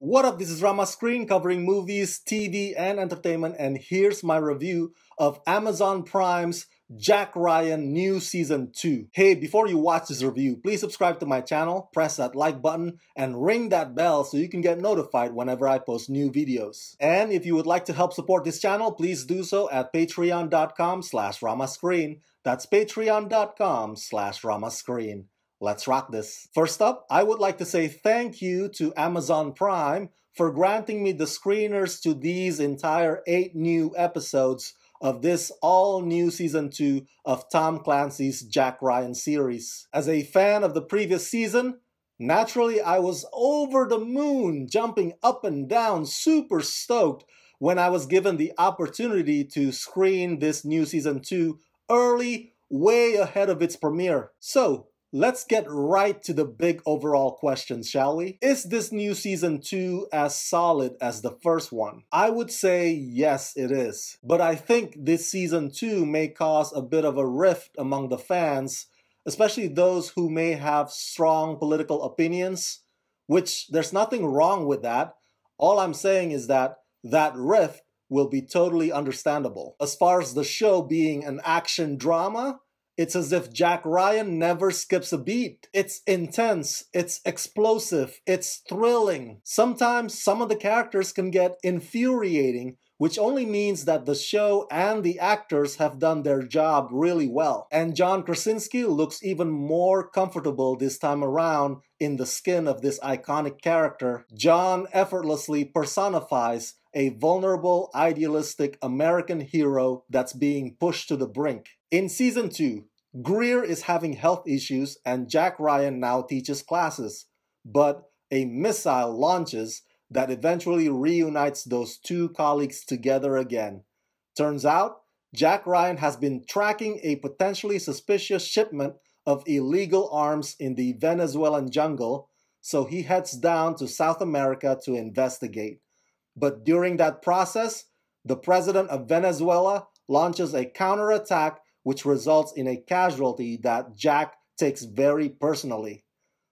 What up, this is Rama Screen covering movies, TV, and entertainment, and here's my review of Amazon Prime's Jack Ryan new season 2. Hey, before you watch this review, please subscribe to my channel, press that like button, and ring that bell so you can get notified whenever I post new videos. And if you would like to help support this channel, please do so at patreon.com slash ramascreen. That's patreon.com slash ramascreen. Let's rock this. First up, I would like to say thank you to Amazon Prime for granting me the screeners to these entire eight new episodes of this all new season 2 of Tom Clancy's Jack Ryan series. As a fan of the previous season, naturally I was over the moon, jumping up and down, super stoked when I was given the opportunity to screen this new season 2 early, way ahead of its premiere. So, Let's get right to the big overall questions, shall we? Is this new season 2 as solid as the first one? I would say yes, it is. But I think this season 2 may cause a bit of a rift among the fans, especially those who may have strong political opinions, which there's nothing wrong with that. All I'm saying is that that rift will be totally understandable. As far as the show being an action drama, it's as if Jack Ryan never skips a beat. It's intense, it's explosive, it's thrilling. Sometimes some of the characters can get infuriating, which only means that the show and the actors have done their job really well. And John Krasinski looks even more comfortable this time around in the skin of this iconic character. John effortlessly personifies a vulnerable, idealistic American hero that's being pushed to the brink. In season 2, Greer is having health issues and Jack Ryan now teaches classes, but a missile launches that eventually reunites those two colleagues together again. Turns out, Jack Ryan has been tracking a potentially suspicious shipment of illegal arms in the Venezuelan jungle, so he heads down to South America to investigate. But during that process, the president of Venezuela launches a counterattack which results in a casualty that Jack takes very personally.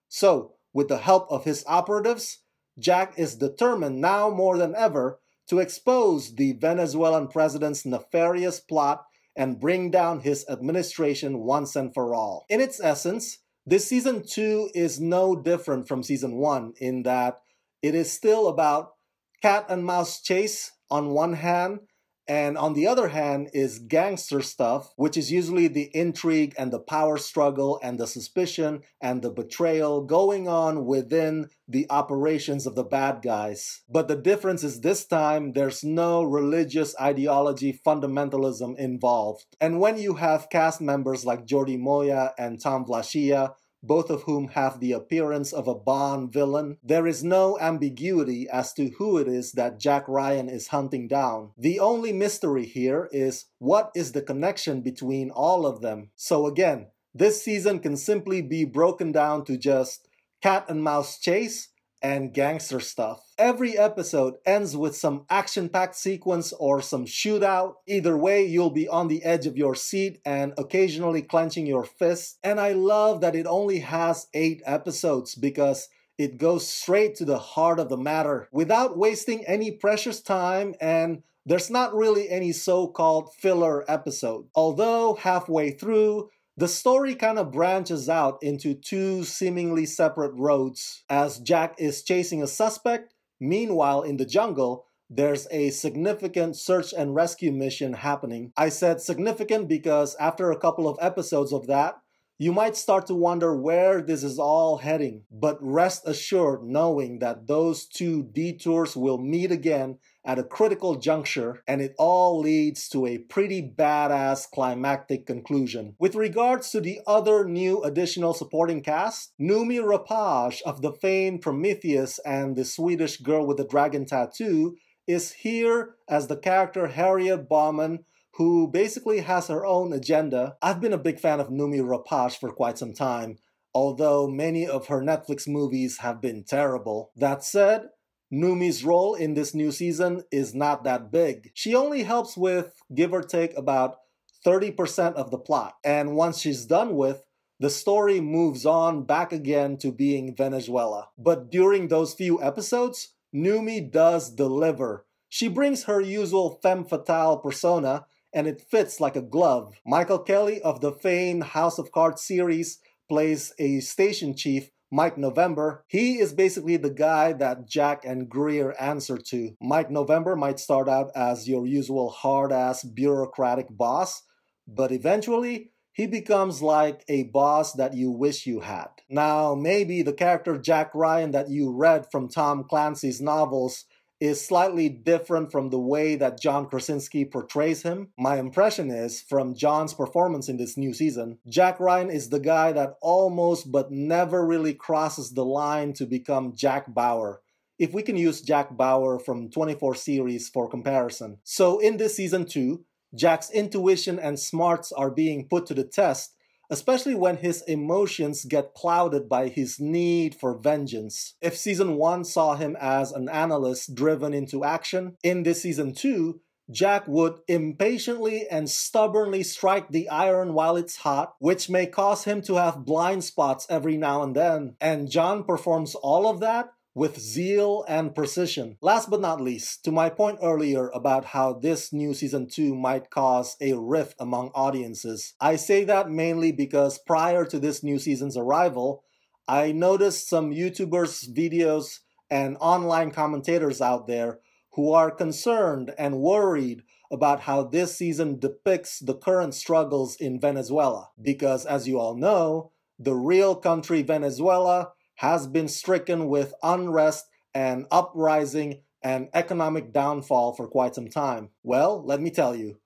So, with the help of his operatives, Jack is determined now more than ever to expose the Venezuelan president's nefarious plot and bring down his administration once and for all. In its essence, this season 2 is no different from season 1 in that it is still about cat and mouse chase on one hand and on the other hand is gangster stuff, which is usually the intrigue and the power struggle and the suspicion and the betrayal going on within the operations of the bad guys. But the difference is this time there's no religious ideology fundamentalism involved. And when you have cast members like Jordi Mollà and Tom Wlaschiha both of whom have the appearance of a Bond villain, there is no ambiguity as to who it is that Jack Ryan is hunting down. The only mystery here is what is the connection between all of them. So again, this season can simply be broken down to just cat and mouse chase and gangster stuff. Every episode ends with some action packed sequence or some shootout. Either way, you'll be on the edge of your seat and occasionally clenching your fist. And I love that it only has 8 episodes because it goes straight to the heart of the matter without wasting any precious time and there's not really any so called filler episode. Although halfway through, the story kind of branches out into two seemingly separate roads as Jack is chasing a suspect. Meanwhile, in the jungle, there's a significant search and rescue mission happening. I said significant because after a couple of episodes of that, you might start to wonder where this is all heading, but rest assured knowing that those two detours will meet again at a critical juncture and it all leads to a pretty badass climactic conclusion. With regards to the other new additional supporting cast, Noomi Rapace of the famed Prometheus and the Swedish girl with the dragon tattoo is here as the character Harriet Baumann who basically has her own agenda. I've been a big fan of Noomi Rapace for quite some time, although many of her Netflix movies have been terrible. That said, Noomi's role in this new season is not that big. She only helps with, give or take, about 30% of the plot. And once she's done with, the story moves on back again to being Venezuela. But during those few episodes, Noomi does deliver. She brings her usual femme fatale persona, and it fits like a glove. Michael Kelly of the famed House of Cards series plays a station chief Mike November, he is basically the guy that Jack and Greer answer to. Mike November might start out as your usual hard ass bureaucratic boss, but eventually he becomes like a boss that you wish you had. Now, maybe the character Jack Ryan that you read from Tom Clancy's novels is slightly different from the way that John Krasinski portrays him. My impression is, from John's performance in this new season, Jack Ryan is the guy that almost but never really crosses the line to become Jack Bauer. If we can use Jack Bauer from 24 series for comparison. So in this season 2, Jack's intuition and smarts are being put to the test especially when his emotions get clouded by his need for vengeance. If season 1 saw him as an analyst driven into action, in this season 2, Jack would impatiently and stubbornly strike the iron while it's hot, which may cause him to have blind spots every now and then. And John performs all of that with zeal and precision. Last but not least, to my point earlier about how this new season 2 might cause a rift among audiences, I say that mainly because prior to this new season's arrival, I noticed some YouTubers' videos and online commentators out there who are concerned and worried about how this season depicts the current struggles in Venezuela. Because, as you all know, the real country Venezuela has been stricken with unrest and uprising and economic downfall for quite some time. Well, let me tell you,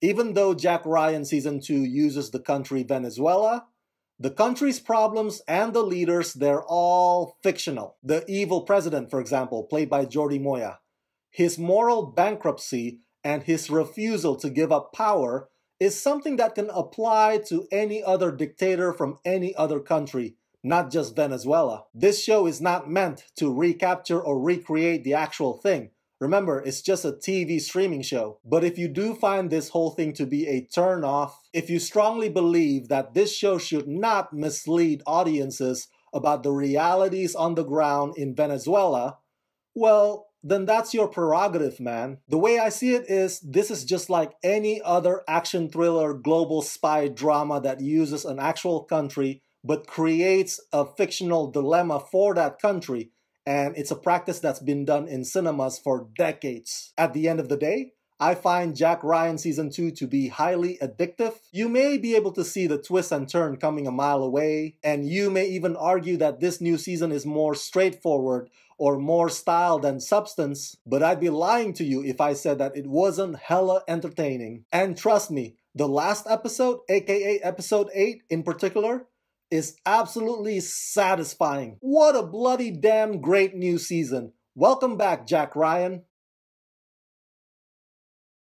even though Jack Ryan Season 2 uses the country Venezuela, the country's problems and the leaders, they're all fictional. The evil president, for example, played by Jordi Mollà, his moral bankruptcy and his refusal to give up power is something that can apply to any other dictator from any other country not just Venezuela. This show is not meant to recapture or recreate the actual thing. Remember, it's just a TV streaming show. But if you do find this whole thing to be a turn off, if you strongly believe that this show should not mislead audiences about the realities on the ground in Venezuela, well, then that's your prerogative, man. The way I see it is this is just like any other action thriller global spy drama that uses an actual country but creates a fictional dilemma for that country. And it's a practice that's been done in cinemas for decades. At the end of the day, I find Jack Ryan Season 2 to be highly addictive. You may be able to see the twist and turn coming a mile away, and you may even argue that this new season is more straightforward or more style than substance, but I'd be lying to you if I said that it wasn't hella entertaining. And trust me, the last episode, aka episode 8 in particular, is absolutely satisfying. What a bloody damn great new season. Welcome back, Jack Ryan.